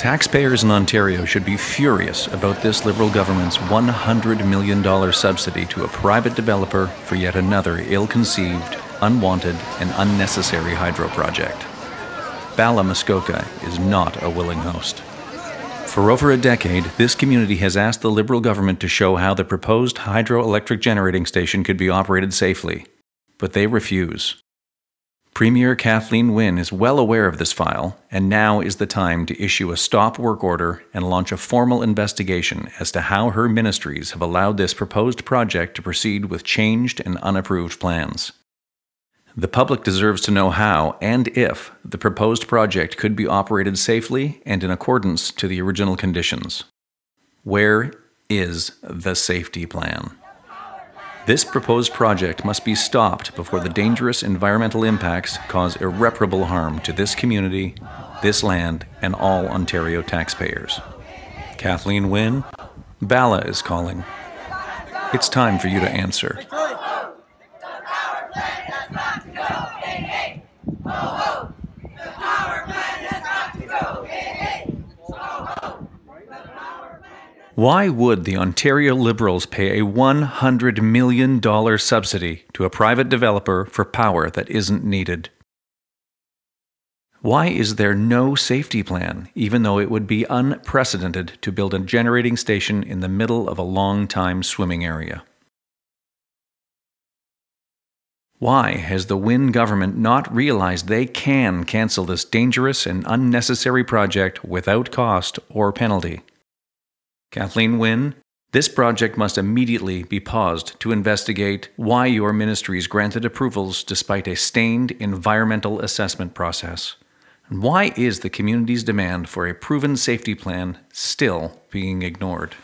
Taxpayers in Ontario should be furious about this Liberal government's $100 million subsidy to a private developer for yet another ill conceived, unwanted, and unnecessary hydro project. Bala Muskoka is not a willing host. For over a decade, this community has asked the Liberal government to show how the proposed hydroelectric generating station could be operated safely, but they refuse. Premier Kathleen Wynne is well aware of this file, and now is the time to issue a stop work order and launch a formal investigation as to how her ministries have allowed this proposed project to proceed with changed and unapproved plans. The public deserves to know how and if the proposed project could be operated safely and in accordance to the original conditions. Where is the safety plan? This proposed project must be stopped before the dangerous environmental impacts cause irreparable harm to this community, this land, and all Ontario taxpayers. Kathleen Wynne, Bala is calling. It's time for you to answer. Why would the Ontario Liberals pay a $100 million subsidy to a private developer for power that isn't needed? Why is there no safety plan, even though it would be unprecedented to build a generating station in the middle of a long time swimming area? Why has the Wynne government not realized they can cancel this dangerous and unnecessary project without cost or penalty? Kathleen Wynne, this project must immediately be paused to investigate why your ministries granted approvals despite a stained environmental assessment process. And why is the community's demand for a proven safety plan still being ignored?